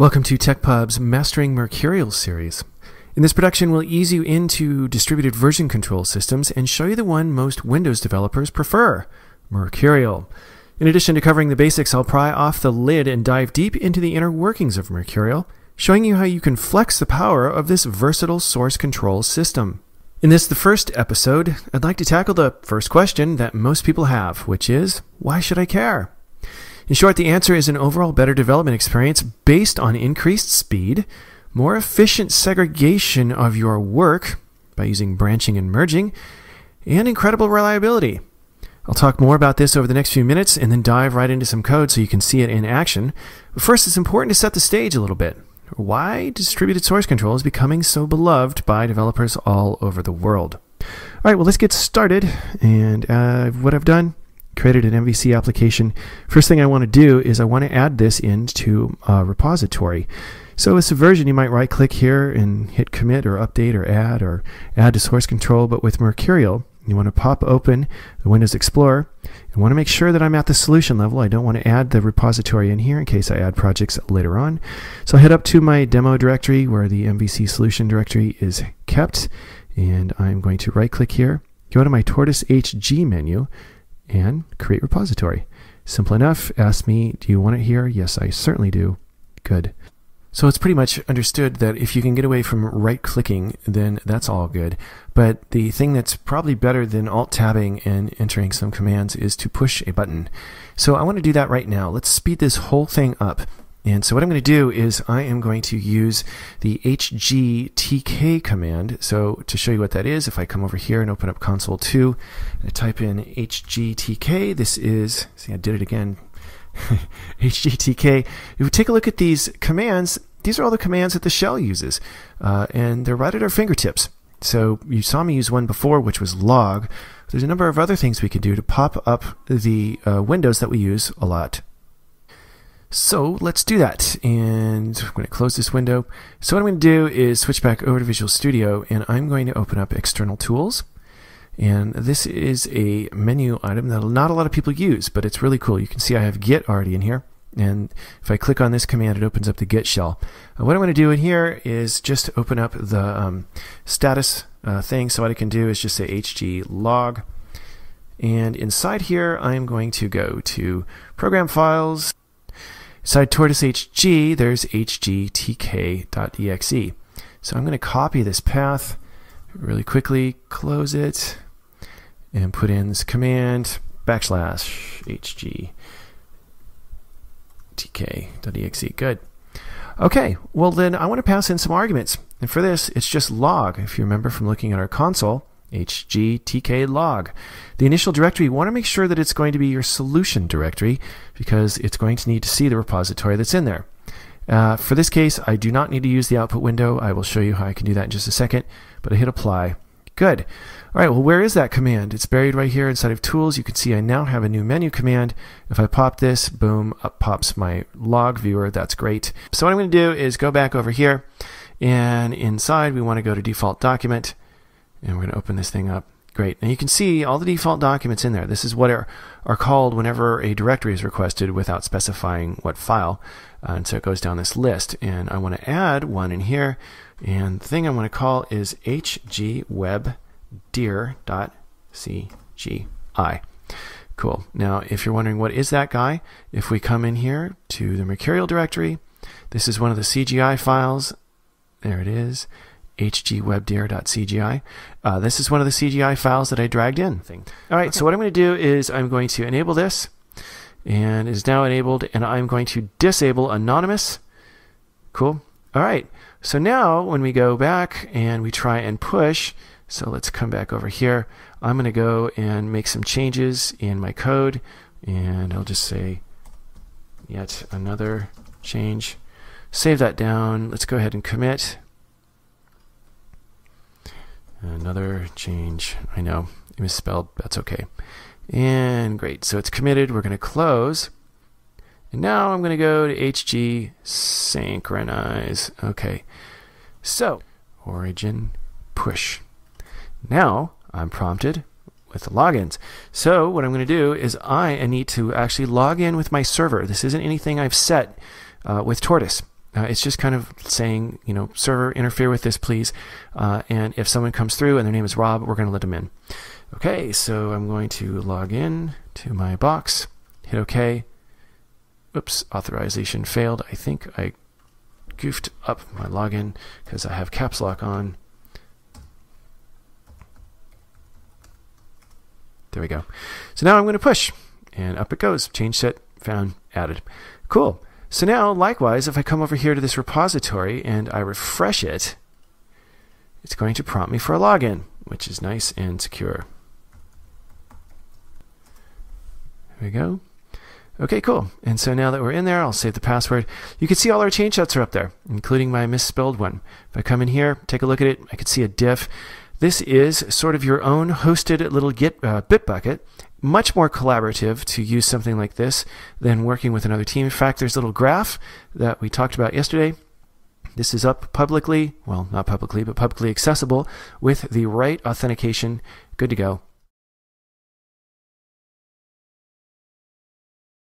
Welcome to Tekpub's Mastering Mercurial series. In this production, we'll ease you into distributed version control systems and show you the one most Windows developers prefer Mercurial. In addition to covering the basics, I'll pry off the lid and dive deep into the inner workings of Mercurial, showing you how you can flex the power of this versatile source control system. In this, the first episode, I'd like to tackle the first question that most people have, which is why should I care? In short, the answer is an overall better development experience based on increased speed, more efficient segregation of your work by using branching and merging, and incredible reliability. I'll talk more about this over the next few minutes and then dive right into some code so you can see it in action. But first, it's important to set the stage a little bit. Why distributed source control is becoming so beloved by developers all over the world. All right, well, let's get started. And uh, what I've done created an MVC application. First thing I want to do is I want to add this into a repository. So with Subversion, you might right click here and hit commit or update or add or add to source control. But with Mercurial, you want to pop open the Windows Explorer and want to make sure that I'm at the solution level. I don't want to add the repository in here in case I add projects later on. So I head up to my demo directory where the MVC solution directory is kept. And I'm going to right click here, go to my Tortoise HG menu, and create repository. Simple enough. Ask me, do you want it here? Yes, I certainly do. Good. So it's pretty much understood that if you can get away from right clicking, then that's all good. But the thing that's probably better than alt tabbing and entering some commands is to push a button. So I want to do that right now. Let's speed this whole thing up. And so what I'm going to do is I am going to use the hgtk command. So to show you what that is, if I come over here and open up console 2, I type in hgtk, this is, see I did it again, hgtk. If we take a look at these commands, these are all the commands that the shell uses, uh, and they're right at our fingertips. So you saw me use one before, which was log. There's a number of other things we could do to pop up the uh, windows that we use a lot so let's do that. And I'm going to close this window. So what I'm going to do is switch back over to Visual Studio and I'm going to open up External Tools. And this is a menu item that not a lot of people use, but it's really cool. You can see I have Git already in here. And if I click on this command, it opens up the Git shell. Uh, what I'm going to do in here is just open up the um, status uh, thing. So what I can do is just say hg log. And inside here, I'm going to go to Program Files, Inside Tortoise HG, there's hgtk.exe. So I'm going to copy this path really quickly, close it, and put in this command backslash hgtk.exe. Good. Okay, well then I want to pass in some arguments. And for this, it's just log. If you remember from looking at our console, hgtk log. The initial directory, you want to make sure that it's going to be your solution directory because it's going to need to see the repository that's in there. Uh, for this case, I do not need to use the output window. I will show you how I can do that in just a second, but I hit apply. Good. All right, well, where is that command? It's buried right here inside of tools. You can see I now have a new menu command. If I pop this, boom, up pops my log viewer. That's great. So what I'm going to do is go back over here, and inside we want to go to default document, and we're going to open this thing up. Great. Now you can see all the default documents in there. This is what are, are called whenever a directory is requested without specifying what file. Uh, and so it goes down this list. And I want to add one in here. And the thing I want to call is hgwebdir.cgi. Cool. Now, if you're wondering what is that guy, if we come in here to the Mercurial directory, this is one of the CGI files. There it is hgwebdir.cgi. Uh, this is one of the CGI files that I dragged in. All right, okay. so what I'm going to do is I'm going to enable this, and it is now enabled, and I'm going to disable anonymous. Cool. All right, so now when we go back and we try and push, so let's come back over here. I'm going to go and make some changes in my code, and I'll just say yet another change. Save that down. Let's go ahead and commit. Another change. I know, it misspelled. That's okay. And great. So it's committed. We're going to close. And now I'm going to go to HG synchronize. Okay. So, origin push. Now I'm prompted with the logins. So what I'm going to do is I need to actually log in with my server. This isn't anything I've set uh, with Tortoise. Uh, it's just kind of saying, you know, server, interfere with this, please. Uh, and if someone comes through and their name is Rob, we're going to let them in. Okay, so I'm going to log in to my box, hit OK. Oops, authorization failed. I think I goofed up my login because I have caps lock on. There we go. So now I'm going to push, and up it goes. Change set, found, added. Cool. So now, likewise, if I come over here to this repository and I refresh it, it's going to prompt me for a login, which is nice and secure. There we go. Okay, cool. And so now that we're in there, I'll save the password. You can see all our change sets are up there, including my misspelled one. If I come in here, take a look at it, I can see a diff. This is sort of your own hosted little Git uh, Bitbucket. Much more collaborative to use something like this than working with another team. In fact, there's a little graph that we talked about yesterday. This is up publicly, well, not publicly, but publicly accessible with the right authentication. Good to go.